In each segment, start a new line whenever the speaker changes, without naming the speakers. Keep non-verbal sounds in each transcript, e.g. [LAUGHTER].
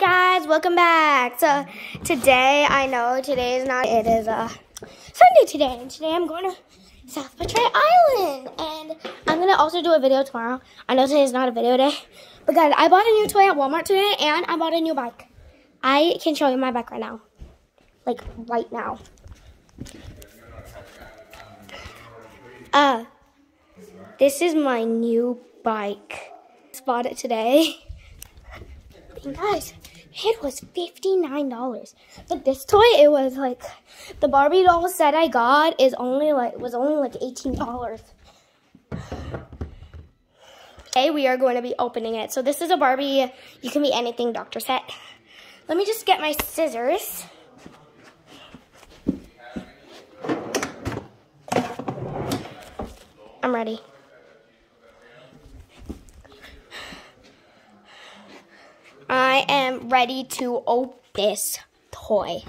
Guys, welcome back. So today, I know today is not, it is uh, Sunday today. And today I'm going to South Padre Island. And I'm going to also do a video tomorrow. I know today is not a video day. But guys, I bought a new toy at Walmart today and I bought a new bike. I can show you my bike right now. Like right now. Uh, this is my new bike. Bought it today. [LAUGHS] Guys, it was $59. But this toy, it was like, the Barbie doll set I got is only like, was only like $18. Okay, we are going to be opening it. So this is a Barbie, you can be anything doctor set. Let me just get my scissors. I'm ready. I am ready to open this toy.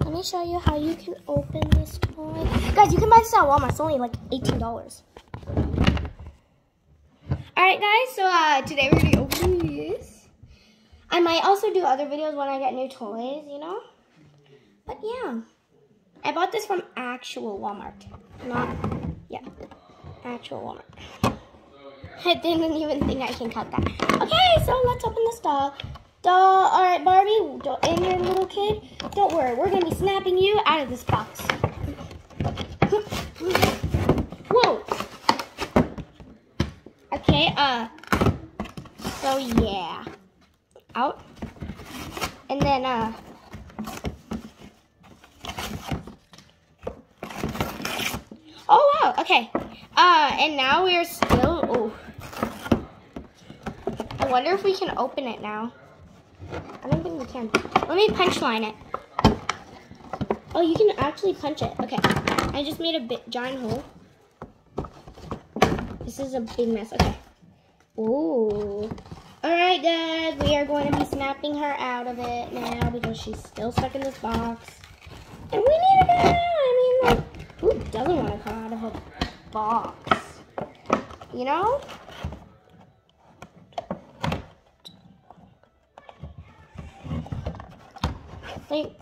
Let me show you how you can open this toy. Guys, you can buy this at Walmart. It's only like $18. Alright guys, so uh, today we're going to opening this. I might also do other videos when I get new toys, you know? But yeah. I bought this from actual Walmart. Not, yeah, actual Walmart. I didn't even think I can cut that. Okay, so let's open this doll. Doll, all right, Barbie, and your little kid, don't worry. We're going to be snapping you out of this box. Whoa. Okay, uh, so yeah. Out. And then, uh, Oh, wow. Okay. Uh, and now we're still... Oh. I wonder if we can open it now. I don't think we can. Let me punch line it. Oh, you can actually punch it. Okay. I just made a giant hole. This is a big mess. Okay. Ooh. Alright, guys. We are going to be snapping her out of it now because she's still stuck in this box. And we need get out. I mean, like, who doesn't want to come out of a box? You know? Like,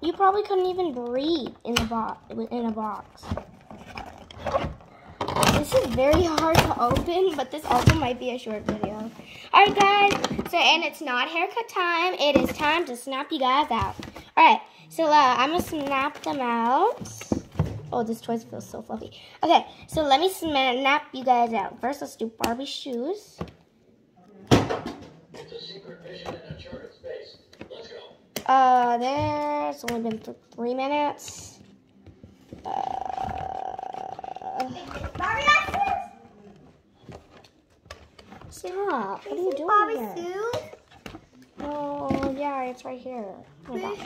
you probably couldn't even breathe in a box. In a box. This is very hard to open, but this also might be a short video. Alright guys, so and it's not haircut time. It is time to snap you guys out. Alright, so uh, I'm to snap them out. Oh, this toy feels so fluffy. Okay, so let me snap you guys out. First, let's do Barbie shoes. Uh, there's only been th three minutes. Uh, Stop. What are you doing
Bobby
here?
Sue?
Oh, yeah, it's right here. Oh.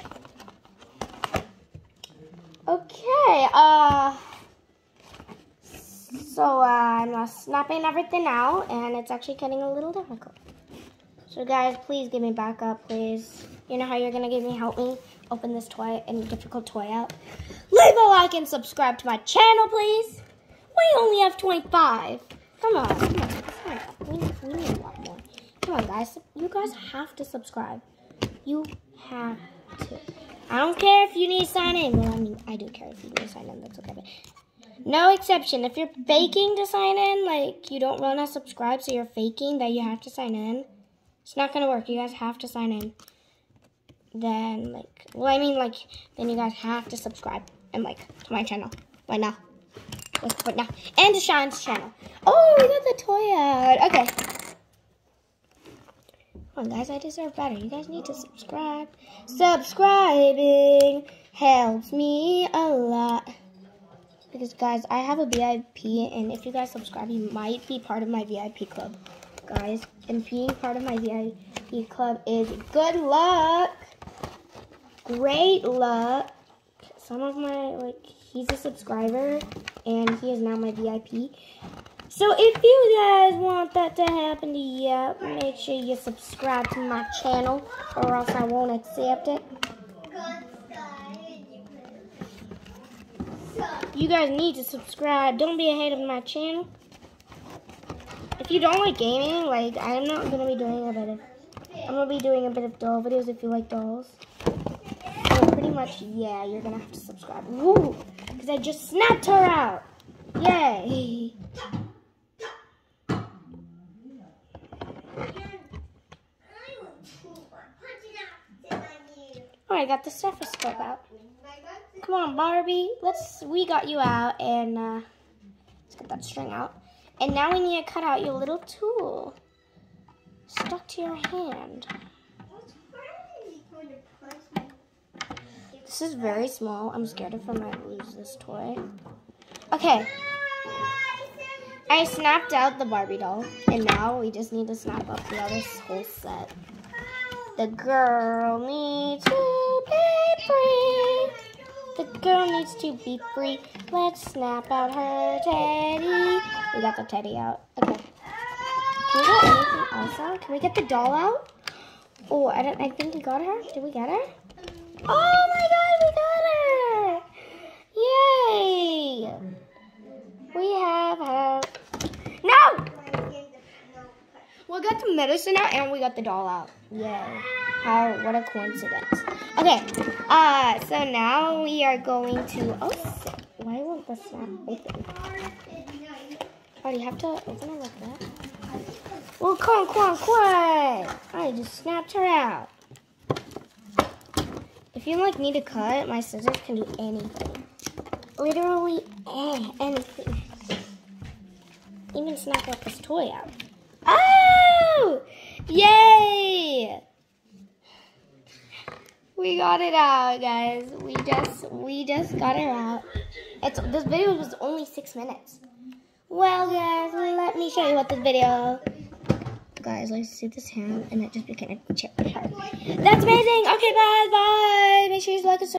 Okay, uh, so uh, I'm uh, snapping everything out, and it's actually getting a little difficult. So guys, please give me backup, please. You know how you're gonna give me, help me open this toy and difficult toy out? Leave a like and subscribe to my channel, please. We only have 25. Come on, come on. Come on. We, need, we need a lot more. Come on, guys. You guys have to subscribe. You have to. I don't care if you need to sign in. Well, I mean, I do care if you need to sign in. That's okay. But no exception. If you're faking to sign in, like you don't want to subscribe, so you're faking that you have to sign in, it's not going to work. You guys have to sign in. Then, like, well, I mean, like, then you guys have to subscribe and, like, to my channel. Right now. Right now. And to Sean's channel. Oh, we got the toy out. Okay. Come on, guys, I deserve better. You guys need to subscribe. Subscribing helps me a lot. Because, guys, I have a VIP, and if you guys subscribe, you might be part of my VIP club. Guys, and being part of my VIP club is good luck. Great luck. Some of my, like, he's a subscriber, and he is now my VIP. So if you guys want that to happen to you, make sure you subscribe to my channel or else I won't accept it. You guys need to subscribe. Don't be ahead of my channel. If you don't like gaming, like I'm not gonna be doing a bit if I'm gonna be doing a bit of doll videos if you like dolls. Much, yeah, you're gonna have to subscribe. Woo! Because I just snapped her out. Yay! Oh, I got the stethoscope out. Come on, Barbie. Let's. We got you out, and uh, let's get that string out. And now we need to cut out your little tool stuck to your hand. This is very small. I'm scared if I might lose this toy. Okay. I snapped out the Barbie doll, and now we just need to snap up the other whole set. The girl needs to be free. The girl needs to be free. Let's snap out her teddy. We got the teddy out. Okay. Can we get anything else out? Can we get the doll out? Oh, I don't. I think we got her. Did we get her? Oh my God, we got her! Yay! We have her. No! We got the medicine out and we got the doll out. Yay. How, what a coincidence. Okay, uh, so now we are going to, oh, why won't the snap open? Oh, do you have to open it like that? Well, come on, come on, come on. I just snapped her out. If you like need to cut, my scissors can do anything. Literally anything. Even snap up this toy out. Oh! Yay! We got it out, guys. We just we just got it out. It's this video was only six minutes. Well, guys, let me show you what this video. Guys, let's see this hand, and it just became a chip. That's amazing. Okay, bye, bye. Make sure you like us.